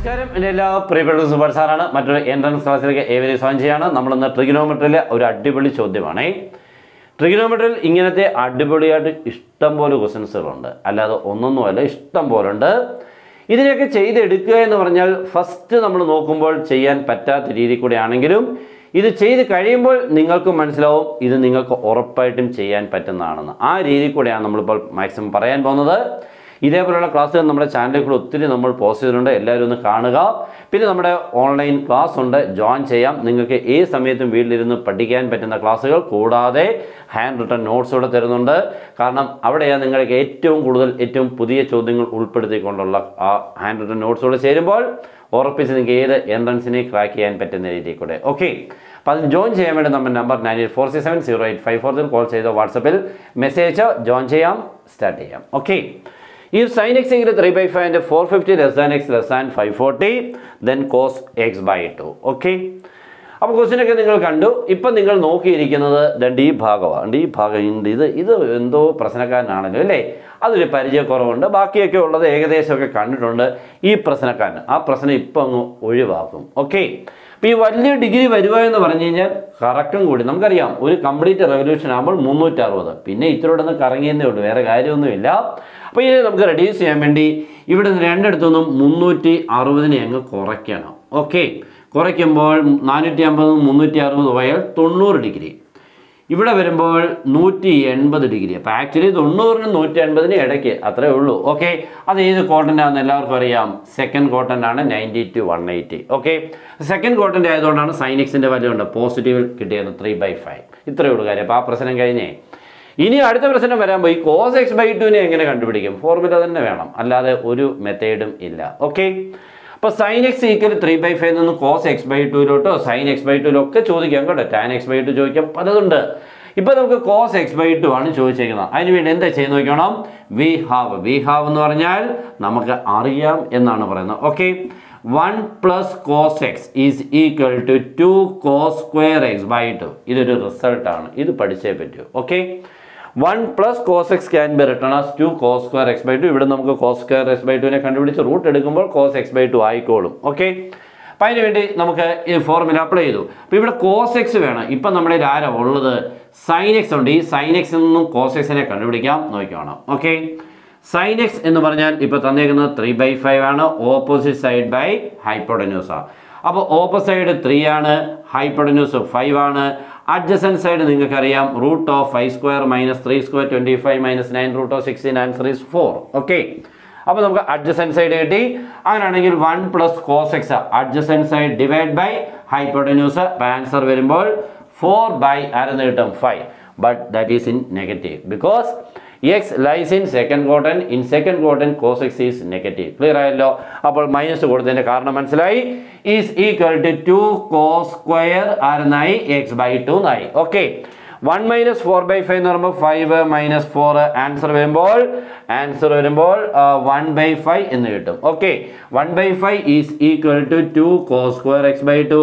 നമസ്കാരം. എന്റെ എല്ലാ പ്രിയപ്പെട്ട സുബാർ സാറാണ് മറ്റൊരു എൻട്രൻസ് ക്ലാസ്സിലേക്ക് ഏവരെയും സ്വാഗതം ചെയ്യാണ്. നമ്മളിന്ന് ട്രിഗനോമെട്രിയിലെ ഒരു അടിപൊളി ചോദ്യമാണ്. ട്രിഗിനോമെട്രിയിൽ ഇങ്ങനത്തെ അടിപൊളിയായിട്ട് ഇഷ്ടം പോലെ ക്വസ്റ്റൻസുകളുണ്ട് അല്ലാതെ ഒന്നൊന്നുമല്ല ഇഷ്ടം പോലെ ഉണ്ട്. ഇതിനെയൊക്കെ ചെയ്തെടുക്കുക എന്ന് പറഞ്ഞാൽ ഫസ്റ്റ് നമ്മൾ നോക്കുമ്പോൾ ചെയ്യാൻ പറ്റാത്ത രീതി കൂടെയാണെങ്കിലും ഇത് ചെയ്ത് കഴിയുമ്പോൾ നിങ്ങൾക്ക് മനസ്സിലാവും ഇത് നിങ്ങൾക്ക് ഉറപ്പായിട്ടും ചെയ്യാൻ പറ്റുന്നതാണെന്ന്. ആ രീതി കൂടെയാണ് നമ്മളിപ്പോൾ മാക്സിമം പറയാൻ പോകുന്നത്. ഇതേപോലെയുള്ള ക്ലാസ്സുകൾ നമ്മുടെ ചാനലിൽ കൂടെ ഒത്തിരി നമ്മൾ പോസ്റ്റ് ചെയ്തിട്ടുണ്ട്. എല്ലാവരും ഒന്ന് കാണുക. പിന്നെ നമ്മുടെ ഓൺലൈൻ ക്ലാസ് ഉണ്ട്. ജോയിൻ ചെയ്യാം. നിങ്ങൾക്ക് ഏത് സമയത്തും വീട്ടിലിരുന്ന് പഠിക്കാൻ പറ്റുന്ന ക്ലാസ്സുകൾ കൂടാതെ ഹാൻഡ് റിട്ടൺ നോട്ട്സ് കൂടെ തരുന്നുണ്ട്. കാരണം അവിടെയാണ് നിങ്ങൾക്ക് ഏറ്റവും കൂടുതൽ ഏറ്റവും പുതിയ ചോദ്യങ്ങൾ ഉൾപ്പെടുത്തിക്കൊണ്ടുള്ള ആ ഹാൻഡ് റിട്ടൺ നോട്ട്സ് കൂടെ ചേരുമ്പോൾ ഉറപ്പിച്ച് നിങ്ങൾക്ക് ഏത് എൻട്രൻസിനെ ക്രാക്ക് ചെയ്യാൻ പറ്റുന്ന രീതിയിൽ കൂടെ. ഓക്കെ അപ്പോൾ അതിന് ജോയിൻ ചെയ്യാൻ വേണ്ടി നമ്മുടെ number nine eight four six seven zero eight five four call ചെയ്തോ വാട്സപ്പിൽ മെസ്സേജ് ജോയിൻ ചെയ്യാം സ്റ്റാർട്ട് ചെയ്യാം. Okay If sin x equal to 3 by 5 and 450 less than x less than 540, then cos x by 2. Okay? അപ്പോൾ ക്വസ്റ്റ്യനൊക്കെ നിങ്ങൾ കണ്ടു. ഇപ്പം നിങ്ങൾ നോക്കിയിരിക്കുന്നത് ദണ്ട് ഈ ഭാഗമാണ് ഈ ഭാഗം ഇത് ഇത് എന്തോ പ്രശ്നക്കാരനാണല്ലോ അല്ലേ? അതൊരു പരിചയക്കുറവുണ്ട്. ബാക്കിയൊക്കെ ഉള്ളത് ഏകദേശമൊക്കെ കണ്ടിട്ടുണ്ട്. ഈ പ്രശ്നക്കാരൻ ആ പ്രശ്നം ഇപ്പം അങ്ങ് ഒഴിവാക്കും. ഓക്കെ? അപ്പോൾ ഈ വലിയ ഡിഗ്രി വരിക എന്ന് പറഞ്ഞു കഴിഞ്ഞാൽ കറക്റ്റും കൂടി. നമുക്കറിയാം ഒരു കംപ്ലീറ്റ് റെവല്യൂഷൻ ആകുമ്പോൾ മുന്നൂറ്ററുപത്. പിന്നെ ഇത്രയോടെ ഒന്ന് കറങ്ങിയെന്നേ ഉള്ളൂ. വേറെ കാര്യമൊന്നുമില്ല. അപ്പോൾ ഇതിനെ നമുക്ക് റെഡ്യൂസ് ചെയ്യാൻ വേണ്ടി ഇവിടെ നിന്ന് രണ്ടിടത്തുനിന്നും മുന്നൂറ്റി അറുപതിനെ അങ്ങ് കുറയ്ക്കണം. ഓക്കെ? കുറയ്ക്കുമ്പോൾ നാനൂറ്റി അമ്പത് മുന്നൂറ്റി അറുപത് പോയാൽ തൊണ്ണൂറ് ഡിഗ്രി. ഇവിടെ വരുമ്പോൾ നൂറ്റി എൺപത് ഡിഗ്രി. അപ്പോൾ ആക്ച്വലി തൊണ്ണൂറിനും നൂറ്റി അൻപതിനും ഇടയ്ക്ക് അത്രേ ഉള്ളൂ. ഓക്കെ? അത് ഏത് കോട്ടന്റെ ആണെന്ന് എല്ലാവർക്കും അറിയാം. സെക്കൻഡ് കോട്ടൻ ആണ് ninety to one eighty. Okay? Second കോട്ടന്റെ ആയതുകൊണ്ടാണ് സൈനിക്സിന്റെ വലിയ ഉണ്ട് പോസിറ്റീവ് കിട്ടിയത് ത്രീ ബൈ ഫൈവ് ഇത്രയേ ഉള്ളൂ കാര്യം. അപ്പോൾ ആ പ്രശ്നം കഴിഞ്ഞേ. ഇനി അടുത്ത പ്രശ്നം വരാൻ പോയി. കോസ് എക്സ് ബൈ ടുവിനെ എങ്ങനെ കണ്ടുപിടിക്കും? ഫോർമുല തന്നെ വേണം. അല്ലാതെ ഒരു മെത്തേഡും ഇല്ല. ഓക്കെ? അപ്പോൾ sine x equal three by five നിന്ന് കോസ് എക്സ് ബൈ ടുവിലോട്ടോ സൈൻ എക്സ് ബൈ ടുവിലൊക്കെ ചോദിക്കാം കേട്ടോ. ടാൻ എക്സ് ബൈ ടു ചോദിക്കാം. പലതുണ്ട് ഇപ്പോൾ നമുക്ക് കോസ് എക്സ് ബൈ ടു ആണ് ചോദിച്ചിരിക്കുന്നത് അതിന് വേണ്ടി എന്താ ചെയ്ത് നോക്കണം വി ഹാവ് വി ഹാവ് എന്ന് പറഞ്ഞാൽ നമുക്ക് അറിയാം എന്നാണ് പറയുന്നത്. Okay one plus cos x is equal to two cos square x by two ഇതൊരു റിസൾട്ടാണ് ഇത് പഠിച്ചേ പറ്റൂ. Okay one plus cos x can be written as two cos square x by two. ഇവിടെ നമുക്ക് കോസ് സ്ക്വയർ എക്സ് ബൈ ടുവിനെ കണ്ടുപിടിച്ച് root എടുക്കുമ്പോൾ കോസ് എക്സ് ബൈ ടു ആയിക്കോളും. ഓക്കെ? അപ്പം അതിന് വേണ്ടി നമുക്ക് ഈ ഫോർമുല അപ്ലൈ ചെയ്തു. അപ്പോൾ ഇവിടെ കോസ് എക്സ് വേണം. ഇപ്പം നമ്മുടെ ആരാ ഉള്ളത്? സൈൻ എക്സ് ഉണ്ട്. ഈ സൈൻ എക്സിൽ നിന്നും കോസ് എക്സിനെ കണ്ടുപിടിക്കാം. നോക്കിക്കോണം. ഓക്കെ? സൈൻ എക്സ് എന്ന് പറഞ്ഞാൽ ഇപ്പോൾ തന്നേക്കുന്നത് ത്രീ ബൈ ഫൈവ് ആണ്. ഓപ്പോസിറ്റ് സൈഡ് ബൈ ഹൈപ്പോഡന്യൂസാണ് അപ്പോൾ ഓപ്പോസൈഡ് ത്രീ ആണ്. ഹൈപ്പോഡന്യൂസ് ഫൈവ് ആണ്. അഡ്ജസൻ സൈഡ് നിങ്ങൾക്കറിയാം root of five square minus three square twenty five minus nine root of sixteen answer is four okay അപ്പോൾ നമുക്ക് അഡ്ജസൻ സൈഡ് കിട്ടി. അങ്ങനെയാണെങ്കിൽ one plus cos x adjacent side divide by hypotenuse answer വരുമ്പോൾ four by ആരെന്ന് കിട്ടും? Five but that is in negative because x lies in second quadrant in second quadrant cos x is negative clear ആയല്ലോ? അപ്പോൾ minus കൊടുത്തതിന്റെ കാരണം മനസ്സിലായി? Is equal to two cos square ആരെന്നായി x by two എന്നായി okay one minus four by five എന്ന് പറയുമ്പോൾ five minus four answer വരുമ്പോൾ answer വരുമ്പോൾ വൺ ബൈ ഫൈവ് എന്ന് കിട്ടും. Okay one by five is equal to two cos square x by two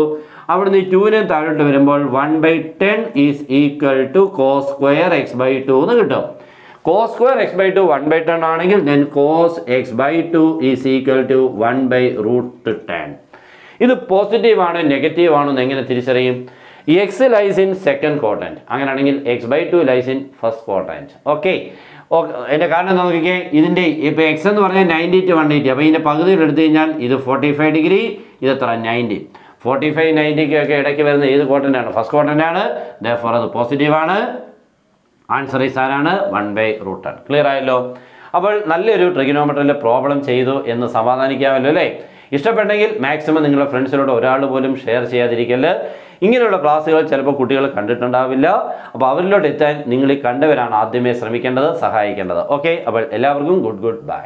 അവിടുന്ന് ടൂവിനെ താഴോട്ട് വരുമ്പോൾ one by ten is equal to cos square x by two എന്ന് കിട്ടും. Cos square x by two one by ten ആണെങ്കിൽ then cos x by two is equal to one by root ten ഇത് positive ആണോ negative ആണോ എന്ന് എങ്ങനെ തിരിച്ചറിയും? X lies in second quadrant അങ്ങനെയാണെങ്കിൽ x by two lies in first quadrant okay എന്റെ കാരണം നോക്കിക്കേ? ഇതിന്റെ ഇപ്പോൾ എക്സ് എന്ന് പറഞ്ഞാൽ നയന്റി ടു വൺ എയ്റ്റി അപ്പോൾ ഇതിന്റെ പകുതിയിൽ എടുത്തു കഴിഞ്ഞാൽ ഇത് ഫോർട്ടി ഫൈവ് ഡിഗ്രി ഇത് എത്ര? നയന്റി ഫോർട്ടി ഫൈവ് നയന്റിക്കൊക്കെ ഇടയ്ക്ക് വരുന്ന ഏത് കോട്ടന്റാണ് ഫസ്റ്റ് കോട്ടന്റാണ് ആണ്. ഫോർ അത് പോസിറ്റീവ് ആണ്. ആൻസർ ഈസ് ആരാണ്? വൺ ബൈ റൂട്ട് ആണ്. ക്ലിയർ ആയല്ലോ? അപ്പോൾ നല്ലൊരു ട്രിഗിനോമെട്രിയിലെ പ്രോബ്ലം ചെയ്തു എന്ന് സമാധാനിക്കാമല്ലോ അല്ലേ? ഇഷ്ടപ്പെട്ടെങ്കിൽ മാക്സിമം നിങ്ങളുടെ ഫ്രണ്ട്സിനോട് ഒരാൾ പോലും ഷെയർ ചെയ്യാതിരിക്കൽ ഇങ്ങനെയുള്ള ക്ലാസ്സുകൾ ചിലപ്പോൾ കുട്ടികൾ കണ്ടിട്ടുണ്ടാവില്ല. അപ്പോൾ അവരിലോട്ട് എത്താൻ നിങ്ങൾ ഈ കണ്ടവരാണ് ആദ്യമേ ശ്രമിക്കേണ്ടത് സഹായിക്കേണ്ടത്. ഓക്കെ അപ്പോൾ എല്ലാവർക്കും ഗുഡ് ഗുഡ് ബൈ